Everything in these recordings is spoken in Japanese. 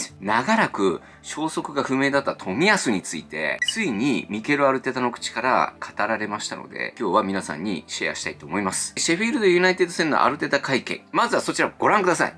ス長らく消息が不明だった富安について、ついにミケル・アルテタの口から語られましたので、今日は皆さんにシェアしたいと思います。シェフィールド・ユナイテッド戦のアルテタ会見。まずはそちらをご覧ください。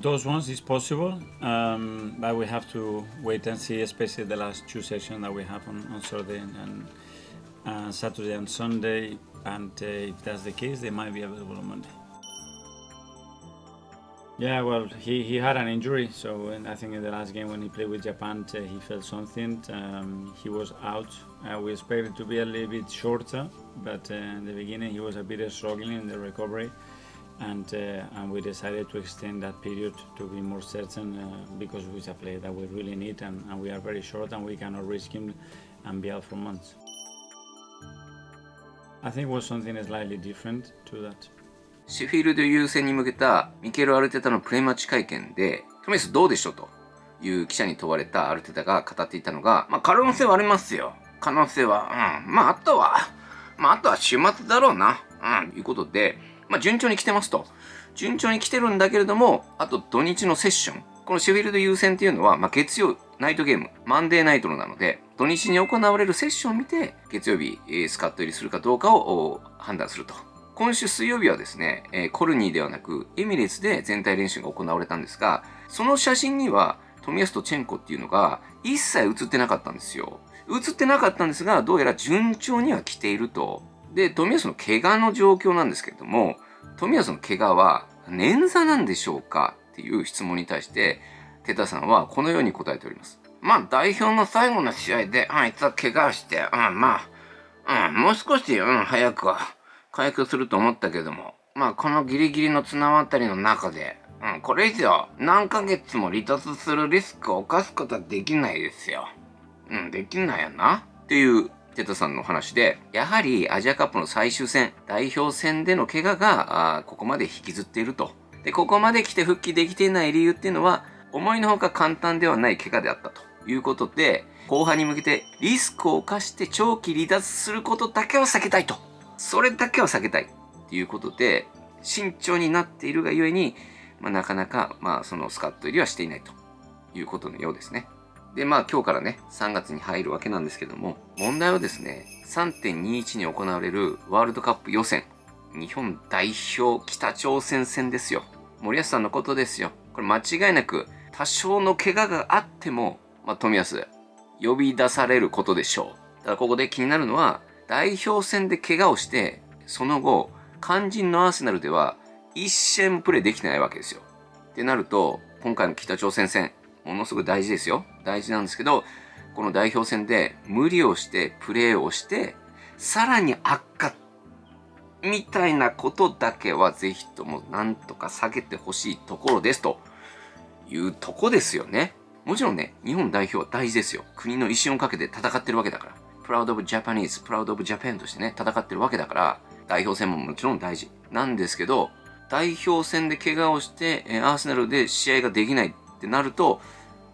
Those ones is possible, um, but we have to wait and see, especially the last two sessions that we have on, on Saturday and uh, Saturday and Sunday. And uh, if that's the case, they might be available on Monday. Yeah, well, he, he had an injury, so I think in the last game when he played with Japan, uh, he felt something. Um, he was out. Uh, we expected to be a little bit shorter, but uh, in the beginning he was a bit struggling in the recovery, and uh, and we decided to extend that period to be more certain uh, because he's a player that we really need, and, and we are very short, and we cannot risk him and be out for months. I think it was something slightly different to that. シェフィールド優先に向けたミケル・アルテタのプレイマッチ会見で、トミスどうでしょうという記者に問われたアルテタが語っていたのが、まあ可能性はありますよ。可能性は。うん。まああとは、まああとは週末だろうな。うん。いうことで、まあ順調に来てますと。順調に来てるんだけれども、あと土日のセッション。このシェフィールド優先っていうのは、まあ月曜、ナイトゲーム、マンデーナイトのなので、土日に行われるセッションを見て、月曜日、スカット入りするかどうかを判断すると今週水曜日はですね、え、コルニーではなく、エミレスで全体練習が行われたんですが、その写真には、富安とチェンコっていうのが一切写ってなかったんですよ。写ってなかったんですが、どうやら順調には来ていると。で、富安の怪我の状況なんですけれども、富安の怪我は捻挫なんでしょうかっていう質問に対して、テタさんはこのように答えております。まあ、代表の最後の試合で、あいつは怪我して、うん、まあ、うん、もう少し、うん、早くは、回復すると思ったけども、まあこのギリギリの綱渡りの中で、うん、これ以上何ヶ月も離脱するリスクを冒すことはできないですよ。うん、できないよな。っていうテトさんの話で、やはりアジアカップの最終戦、代表戦での怪我が、あここまで引きずっていると。で、ここまで来て復帰できていない理由っていうのは、思いのほか簡単ではない怪我であったということで、後半に向けてリスクを冒して長期離脱することだけは避けたいと。それだけは避けたいっていうことで、慎重になっているがゆえに、まあ、なかなか、まあ、そのスカット入りはしていないということのようですね。で、まあ今日からね、3月に入るわけなんですけども、問題はですね、3.21に行われるワールドカップ予選、日本代表北朝鮮戦ですよ。森保さんのことですよ。これ間違いなく、多少の怪我があっても、まあ、富安、呼び出されることでしょう。ただここで気になるのは、代表戦で怪我をして、その後、肝心のアーセナルでは一試合もプレイできてないわけですよ。ってなると、今回の北朝鮮戦、ものすごく大事ですよ。大事なんですけど、この代表戦で無理をしてプレーをして、さらに悪化みたいなことだけはぜひともなんとか避けてほしいところですというとこですよね。もちろんね、日本代表は大事ですよ。国の威信をかけて戦ってるわけだから。 Proud of Japanese、Proud of Japan としてね、戦ってるわけだから、代表戦ももちろん大事なんですけど、代表戦で怪我をして、えアーセナルで試合ができないってなると、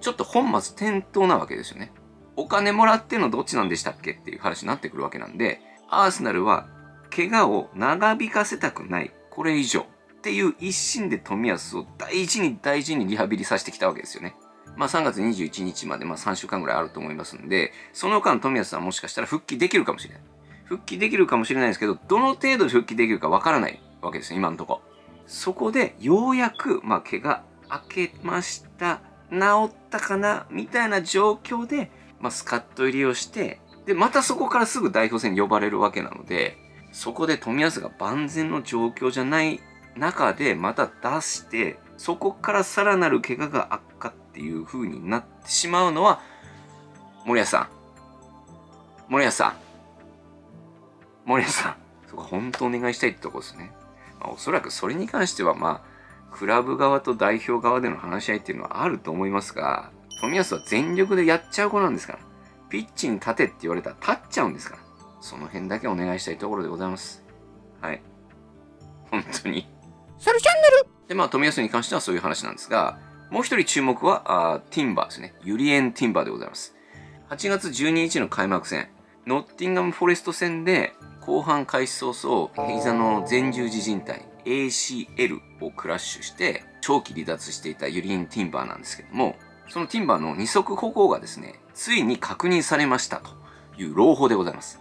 ちょっと本末転倒なわけですよね。お金もらってのどっちなんでしたっけっていう話になってくるわけなんで、アーセナルは怪我を長引かせたくない、これ以上っていう一心で富安を大事に大事にリハビリさせてきたわけですよね。まあ3月21日までまあ3週間ぐらいあると思いますんで、その間富安さんもしかしたら復帰できるかもしれない。復帰できるかもしれないですけど、どの程度復帰できるかわからないわけですよ、今のところ。そこで、ようやく、まあ毛が明けました、治ったかな、みたいな状況で、まあスカット入りをして、で、またそこからすぐ代表戦に呼ばれるわけなので、そこで富安が万全の状況じゃない中でまた出して、そこからさらなる怪我が悪化っていう風になってしまうのは、森保さん。森保さん。森保さん。そこ本当お願いしたいってとこですね。まあ、おそらくそれに関してはまあ、クラブ側と代表側での話し合いっていうのはあると思いますが、富安は全力でやっちゃう子なんですから。ピッチに立てって言われたら立っちゃうんですから。その辺だけお願いしたいところでございます。はい。本当に。サルチャンネルで、まあ、富安に関してはそういう話なんですが、もう一人注目は、あティンバーですね。ユリエン・ティンバーでございます。8月12日の開幕戦、ノッティンガム・フォレスト戦で、後半開始早々、膝の前十字靭帯、ACL をクラッシュして長期離脱していたユリエン・ティンバーなんですけども、そのティンバーの二足歩行がですね、ついに確認されましたという朗報でございます。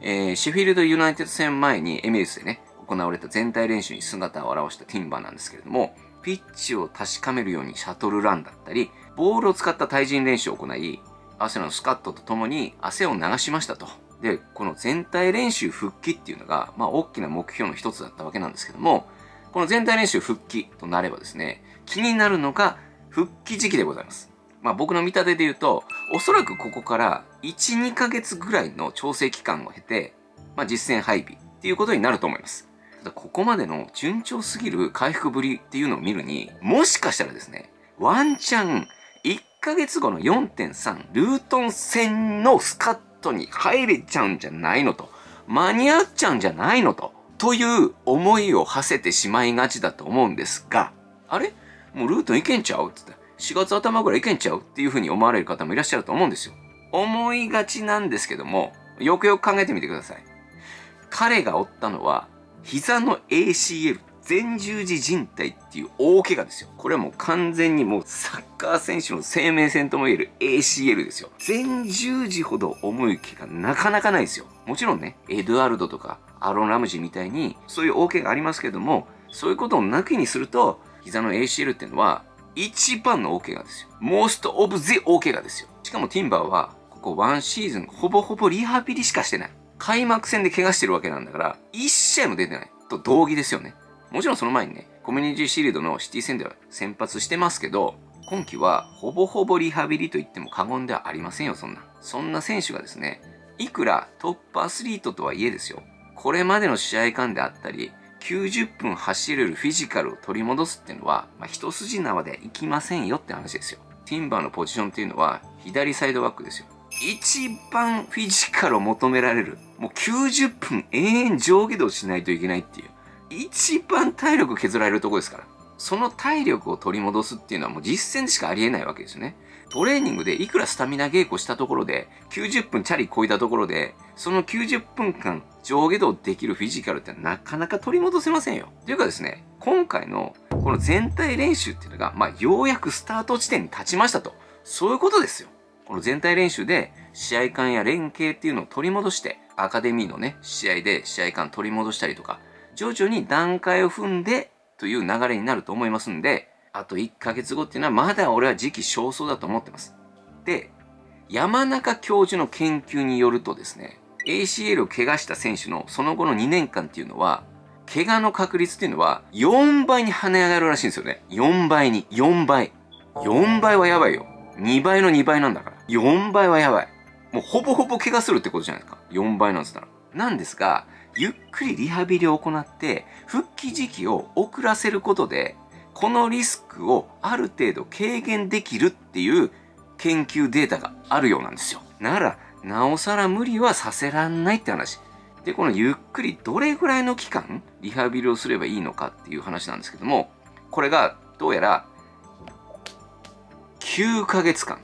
えー、シェフィールドユナイテッド戦前にエミレスでね、行われた全体練習に姿を現したティンバーなんですけれども、ピッチを確かめるようにシャトルランだったり、ボールを使った対人練習を行い、アセナのスカットと共に汗を流しましたと。で、この全体練習復帰っていうのが、まあ大きな目標の一つだったわけなんですけども、この全体練習復帰となればですね、気になるのが復帰時期でございます。まあ僕の見立てで言うと、おそらくここから1、2ヶ月ぐらいの調整期間を経て、まあ実戦配備っていうことになると思います。ここまでの順調すぎる回復ぶりっていうのを見るに、もしかしたらですね、ワンチャン1ヶ月後の4.3ルートン戦のスカットに入れちゃうんじゃないのと、間に合っちゃうんじゃないのと、という思いを馳せてしまいがちだと思うんですが、あれ？もうルートンいけんちゃう？って言って。4月頭ぐらいいけんちゃうっていうふうに思われる方もいらっしゃると思うんですよ。思いがちなんですけども、よくよく考えてみてください。彼が負ったのは、膝の ACL、前十字靭帯っていう大怪我ですよ。これはもう完全にもうサッカー選手の生命線とも言える ACL ですよ。前十字ほど重い怪我なかなかないですよ。もちろんね、エドワルドとかアロン・ラムジーみたいにそういう大怪我ありますけども、そういうことをなきにすると、膝の ACL っていうのは一番の大怪我ですよ。most of the 大怪我ですよ。しかもティンバーは、ここワンシーズン、ほぼほぼリハビリしかしてない。開幕戦で怪我してるわけなんだから、一試合も出てない。と同義ですよね。もちろんその前にね、コミュニティシールドのシティ戦では先発してますけど、今季はほぼほぼリハビリと言っても過言ではありませんよ、そんな。そんな選手がですね、いくらトップアスリートとはいえですよ、これまでの試合間であったり、90分走れるフィジカルを取り戻すっていうのは、まあ、一筋縄でいきませんよって話ですよ。ティンバーのポジションっていうのは、左サイドバックですよ。一番フィジカルを求められる。もう90分永遠上下動しないといけないっていう。一番体力削られるとこですから。その体力を取り戻すっていうのはもう実戦でしかありえないわけですよね。トレーニングでいくらスタミナ稽古したところで、90分チャリこいたところで、その90分間上下動できるフィジカルってなかなか取り戻せませんよ。というかですね、今回のこの全体練習っていうのが、まあ、ようやくスタート地点に立ちましたと。そういうことですよ。この全体練習で試合感や連携っていうのを取り戻して、アカデミーのね、試合で試合感取り戻したりとか、徐々に段階を踏んでという流れになると思いますんで、あと1ヶ月後っていうのはまだ俺は時期尚早だと思ってます。で、山中教授の研究によるとですね、ACL を怪我した選手のその後の2年間っていうのは、怪我の確率っていうのは4倍に跳ね上がるらしいんですよね。4倍に。4倍。4倍はやばいよ。2倍の2倍なんだから。4倍はやばい。もうほぼほぼ怪我するってことじゃないですか。4倍なんですから。なんですが、ゆっくりリハビリを行って、復帰時期を遅らせることで、このリスクをある程度軽減できるっていう研究データがあるようなんですよ。なら、なおさら無理はさせらんないって話。で、このゆっくりどれぐらいの期間リハビリをすればいいのかっていう話なんですけども、これがどうやら9ヶ月間。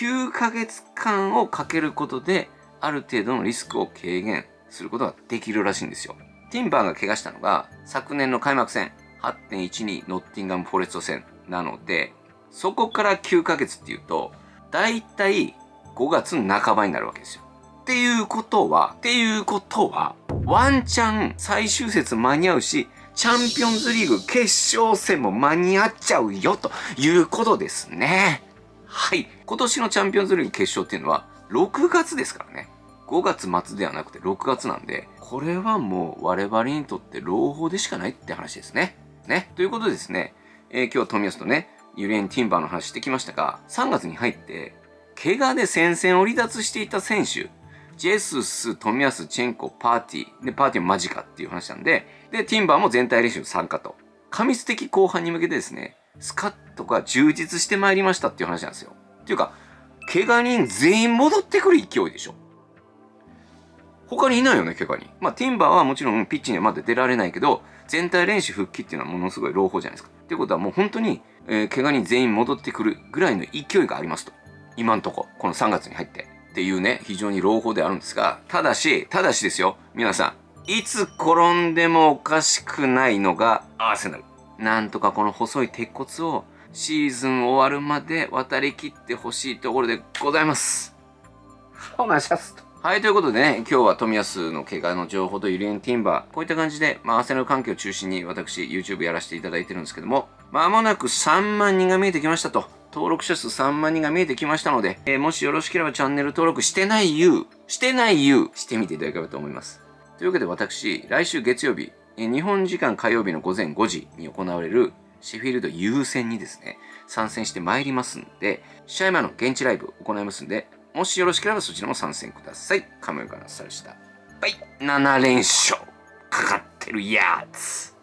9ヶ月間をかけることで、ある程度のリスクを軽減することができるらしいんですよ。ティンバーが怪我したのが、昨年の開幕戦、8.12ノッティンガム・フォレスト戦なので、そこから9ヶ月っていうと、だいたい5月半ばになるわけですよ。っていうことは、っていうことは、ワンチャン最終節間に合うし、チャンピオンズリーグ決勝戦も間に合っちゃうよ、ということですね。はい。今年のチャンピオンズリーグ決勝っていうのは、6月ですからね。5月末ではなくて6月なんで、これはもう我々にとって朗報でしかないって話ですね。ね。ということでですね、えー、今日は富安とね、ユリエン・ティンバーの話してきましたが、3月に入って、怪我で戦線を離脱していた選手、ジェスス、富安、チェンコ、パーティー、で、パーティーも間近っていう話なんで、で、ティンバーも全体練習参加と。過密的後半に向けてですね、スカットが充実してまいりましたっていう話なんですよ。っていうか、怪我人全員戻ってくる勢いでしょ。他にいないよね、怪我人。まあ、ティンバーはもちろんピッチにはまだ出られないけど、全体練習復帰っていうのはものすごい朗報じゃないですか。ってことはもう本当に、えー、怪我に全員戻ってくるぐらいの勢いがありますと。今んとこ、この3月に入って。っていうね、非常に朗報であるんですが、ただし、ただしですよ、皆さん、いつ転んでもおかしくないのがアーセナル。なんとかこの細い鉄骨をシーズン終わるまで渡り切ってほしいところでございます。お願いしますと。はい、ということでね、今日は富安の怪我の情報とユリエン・ティンバー、こういった感じで、まあ、アーセナル関係を中心に私、YouTube やらせていただいてるんですけども、まもなく3万人が見えてきましたと。登録者数3万人が見えてきましたので、えー、もしよろしければチャンネル登録してない you、してない you、してみていただければと思います。というわけで私、来週月曜日、えー、日本時間火曜日の午前5時に行われるシェフィールド優先にですね、参戦してまいりますんで、試合前の現地ライブを行いますんで、もしよろしければそちらも参戦ください。カメラからされした。バイ、7連勝かかってるやつ。